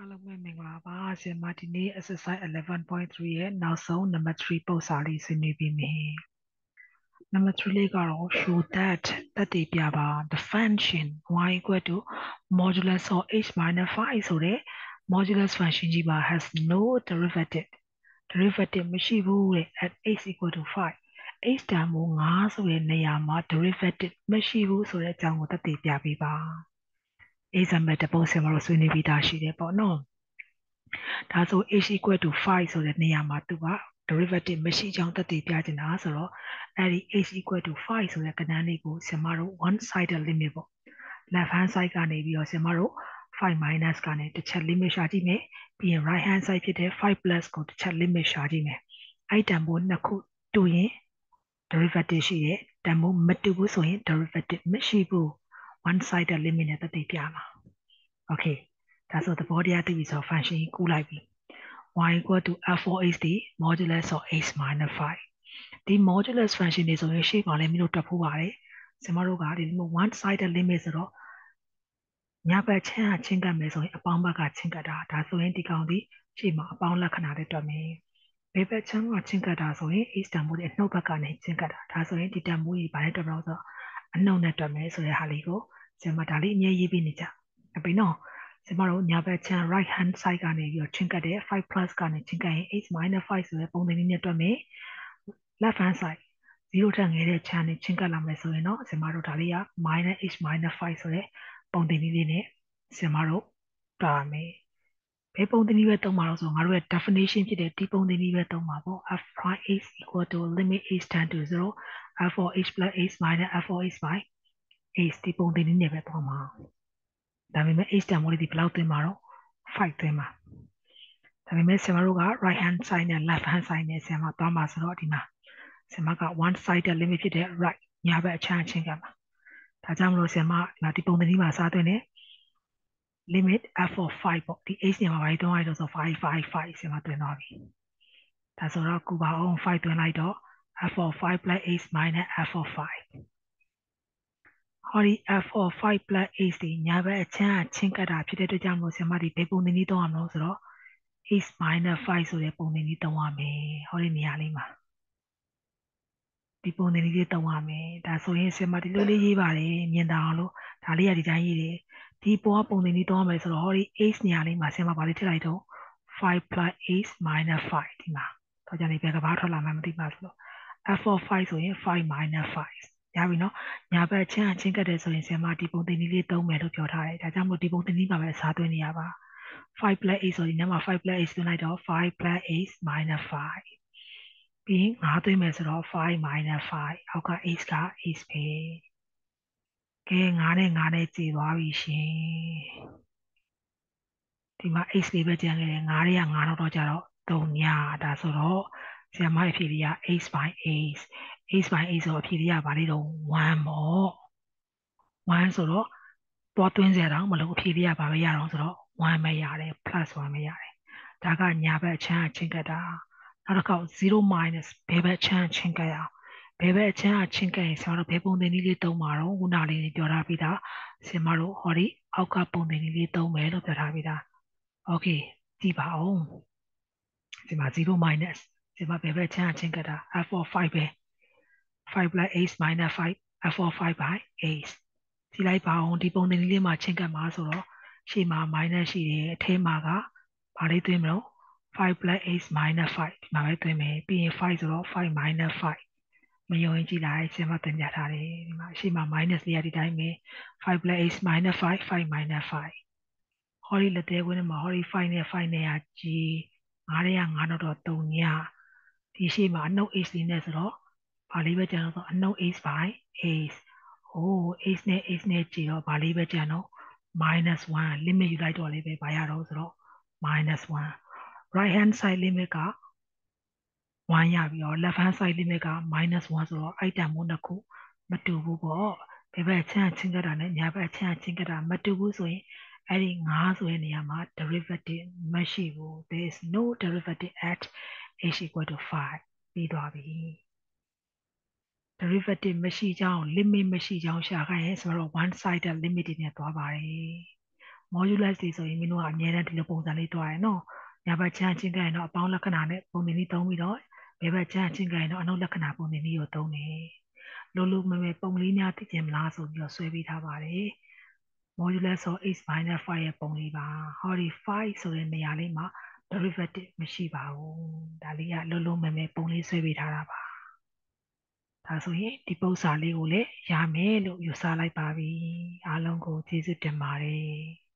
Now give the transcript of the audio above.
အားလုံးပဲမင်္ဂလာပါဆင်မဒီနေ့ exercise 11.3ရဲ့နောက်ဆုံး number 3ပုံစံလေးဆွေးနွေးပြီးမယ် number 3လေးကတော့ show that တက်တည်ပြပါ the function y equal to modulus of h minus 5ဆိုတဲ့ modulus function ကြီးပါ has no derivative derivative မရှိဘူးတဲ့ at h equal to 5 h တန်ဖိုး5ဆိုတဲ့နေရာမှာ derivative မရှိဘူးဆိုတဲ့အကြောင်းကိုတက်တည်ပြပေးပါ example တပုံစံမှာတော့ဆွေးနွေးပြီးသားရှိတယ်ပေါ့နော်ဒါဆို h equal to 5ဆိုတဲ့နေရာမှာသူက derivative မရှိကြောင်းသက်သေပြချင်တာဆိုတော့အဲ့ဒီ h equal to 5ဆိုတဲ့ကဏ္ဍလေးကိုဆင်မတို့ one sided limit ပေါ့ left hand side ကနေပြီးတော့ဆင်မတို့5 minus ကနေတစ်ချက် limit ရှာကြည့်မယ်ပြီးရင် right hand side ဖြစ်တဲ့5 plus ကိုတစ်ချက် limit ရှာကြည့်မယ်အဲ့တန်ဖိုးနှစ်ခုတူရင် derivative ရှိတယ်တန်ဖိုးမတူဘူးဆိုရင် derivative မရှိဘူး one sided limit နဲ့တက်တည်ပြမှာ okay ဒါဆိုသဘောတရားသိပြီဆို function ကြီးကူးလိုက်ပြီ y equal to f4h ဒီ modulus of h minus 5ဒီ modulus function တွေဆိုရင်ရှေ့ကလည်းမင်းတို့တွက်ဖို့ပါတယ်စမတို့ကဒီလို one sided limit ဆိုတော့ညဘက်ချင်းကချင်းကပ်မယ်ဆိုရင်အပေါင်းဘက်ကချင်းကပ်တာဒါဆိုရင်ဒီကောင်ဒီရှေ့မှာအပေါင်းလက္ခဏာတွေတွက်မယ်ဘေးဘက်ချင်းကချင်းကပ်တာဆိုရင် h တန်ဖိုးရဲ့အနှုတ်ဘက်ကနေချင်းကပ်တာဒါဆိုရင်ဒီတန်ဖိုးကြီးဘာလဲတွက်မလို့ဆိုတော့အနှုတ်နဲ့တွက်မယ်ဆိုတဲ့ဟာလေးကို ကျမဒါလေးအမြဲရေးပြီးနေကြအပြင်တော့ကျမတို့ညာဘက်ချမ်း right hand side ကနေပြီးတော့ချင်းကတ်တဲ့5 plus ကနေချင်းကတ်ရင် h minus 5ဆိုတဲ့ပုံသဏ္ဍာန်နဲ့တွက်မယ် left hand side 0ထက်ငယ်တဲ့ချမ်းနဲ့ချင်းကတ်လာမယ်ဆိုရင်တော့ကျမတို့ဒါလေးက minus h minus 5ဆိုတဲ့ပုံသဏ္ဍာန်လေးနဲ့ကျမတို့တွက်မယ်ဘယ်ပုံသဏ္ဍာန်ပဲသုံးပါလို့ဆိုငါတို့ရဲ့ definition ဖြစ်တဲ့ဒီပုံသဏ္ဍာန်ပဲသုံးပါပေါ့ f prime h equal to limit h tend to 0 f for h plus h minus f for h by h ဒီပုံသဏ္ဍာန်နဲ့ပဲသုံးပါဒါပေမဲ့ h တန်ဖိုးလေးဒီဘယ်လောက်သွင်းမှာတော့5သွင်းမှာဒါပေမဲ့ဆင်မတို့က right hand side နဲ့ left hand side နဲ့ဆင်မသွားမှာဆိုတော့ဒီမှာဆင်မက one sided limit ဖြစ်တဲ့ right ညာဘက်အချမ်းအချင်းကမှာဒါကြောင့်မလို့ဆင်မဒီပုံသဏ္ဍာန်မှာစားသွင်းတယ် limit f of 5ပေါ့ဒီ h ညမှာဘာကြီးသွင်းလိုက်တော့ဆို5 5 5ဆင်မသွင်းသွားပြီဒါဆိုတော့ကူပါအောင်5သွင်းလိုက်တော့ f of 5 plus h minus f of 5 ဟောဒီ f of 5 plus h ဒီညာဘက်အချမ်းအချင်းကတ်တာဖြစ်တဲ့အတွက်ကြောင့်မို့ဆရာမဒီဘယ်ပုံသင်နည်းသုံးရမလို့ဆိုတော့ h minus 5ဆိုတဲ့ပုံသင်နည်းသုံးရမယ်ဟောဒီနေရာလေးမှာဒီပုံသင်နည်းလေးသုံးရမယ်ဒါဆိုရင်ဆရာမဒီလိုလေးရေးပါတယ်မြင်တာအောင်လို့ဒါလေးကဒီတိုင်းရေးတယ်ဒီပေါ်ပုံသင်နည်းသုံးရမယ်ဆိုတော့ဟောဒီ h နေရာလေးမှာဆရာမဗာလေးထည့်လိုက်တော့5 plus h minus 5ဒီမှာတော့ကြနေဘယ်ကဘာထွက်လာမှမသိပါဘူးလို့ f of 5ဆိုရင်5 minus 5 ရပြီနော်ညာဘက်ချင်းအချင်းကတ်တယ်ဆိုရင်ဆရာမဒီပုံသင်နည်းလေးသုံးမယ်လို့ပြောထားတယ်ဒါကြောင့်မို့ဒီပုံသင်နည်းမှာပဲအစားသွင်းနေရပါ5 plus 8ဆိုရင်ညမှာ5 plus 8သွင်းလိုက်တော့5 plus 8 minus 5ပြီးရင်9သွင်းမယ်ဆိုတော့5 minus 5အောက်က8က8ပဲကဲ9နဲ့9နဲ့ကျေသွားပြီရှင်ဒီမှာ 8လေးပဲကျန်ခဲ့တယ်9တွေက9တော့တော့ကြတော့3ညဒါဆိုတော့ဆရာမရဲ့ဖြေလေးက8 by 8 ace by ace ဆိုအဖြေရပါလေတော့1ပေါ့1ဆိုတော့သွားသွင်းစရာတောင်မလို့အဖြေရပါပဲရတော့ဆိုတော့1ပဲရတယ် plus 1ပဲရတယ်ဒါကညာဘက်ချမ်းအချင်းကတ်တာနောက်တစ်ခါ0 minus ဘယ်ဘက်ချမ်းအချင်းကတ်ရအောင်ဘယ်ဘက်အချမ်းအချင်းကတ်ရင်ဆရာတို့ဘယ်ပုံသင်နည်းလေးသုံးပါတော့ခုနလေးပြောထားပြီးသားဆင်မတို့ဟောဒီအောက်ကပုံသင်နည်းလေးသုံးမယ်လို့ပြောထားပြီးသား okay ကြည့်ပါအောင်ဒီမှာ0 minus ဒီမှာဘယ်ဘက်ချမ်းအချင်းကတ်တာ f of 5ပဲ 5 plus h minus 5 f of 5 by h ကြည့်လိုက်ပါအောင်ဒီပုံသင်္ကန်းလေးမှာချင်းကပ်မှာဆိုတော့ရှေ့မှာ minus ရှိတယ်အထဲမှာကဘာလေးသွင်းမလို့5 plus h minus 5ဒီမှာပဲသွင်းမယ်ပြီးရင်5ဆိုတော့5 minus 5မယုံရင်ကြည့်လိုက်ဆင်မတင်ပြထားတယ်ဒီမှာရှေ့မှာ minus လေးရဒီတိုင်းပဲ5 plus h minus 5 5 minus 5ဟောဒီလက်သေးကွင်းမှာဟောဒီ5နဲ့5နဲ့ရကြီး9ရဲ9တော့3ညဒီရှေ့မှာအနှုတ် h လေးနဲ့ဆိုတော့ ဘာလေးပဲကျန်တော့အနှုတ် h by h ဟို h နဲ့ h နဲ့ကြည့်တော့ဘာလေးပဲကျန်တော့ minus 1 limit ယူလိုက်တော့လေးပဲဘာရတော့ဆိုတော့ minus 1 right hand side limit က1ရပြီးတော့ left hand side limit က minus 1ဆိုတော့အဲ့တန်မိုးနှစ်ခုမတူဘူးပေါ့ဒီဘက်ချမ်းချင်းကတာနဲ့ညာဘက်ချမ်းချင်းကတာမတူဘူးဆိုရင်အဲ့ဒီ9ဆိုတဲ့နေရာမှာ derivative မရှိဘူး there is no derivative at h equal to 5ပြီးသွားပြီ derivative မရှိကြောင်း limit မရှိကြောင်းရှာခိုင်းရဲဆိုတော့ one sided limit တွေနဲ့သွားပါတယ် modulus တွေဆိုရင်မင်းတို့ကအများတန်းဒီလိုပုံစံလေးတွားရနော်ညာဘက်ချမ်းချင်းကရင်တော့အပေါင်းလက္ခဏာနဲ့ပုံသင်လေးသုံးပြီးတော့ဘယ်ဘက်ချမ်းချင်းကရင်တော့အနုလက္ခဏာပုံသင်လေးကိုသုံးတယ်လုံးလုံးမမဲပုံလေးများသိကျင်မလားဆိုပြီးတော့ဆွဲပေးထားပါတယ် modulus of h minus 5ရဲ့ပုံလေးပါဟောဒီ5ဆိုတဲ့နေရာလေးမှာ derivative မရှိပါဘူးဒါလေးကလုံးလုံးမမဲပုံလေးဆွဲပေးထားတာပါ ဒါဆိုရင်ဒီပု္ပ္ပစာလေးကိုလည်းရမယ်လို့ယူဆလိုက်ပါပြီအားလုံးကိုကျေးဇူးတင်ပါတယ်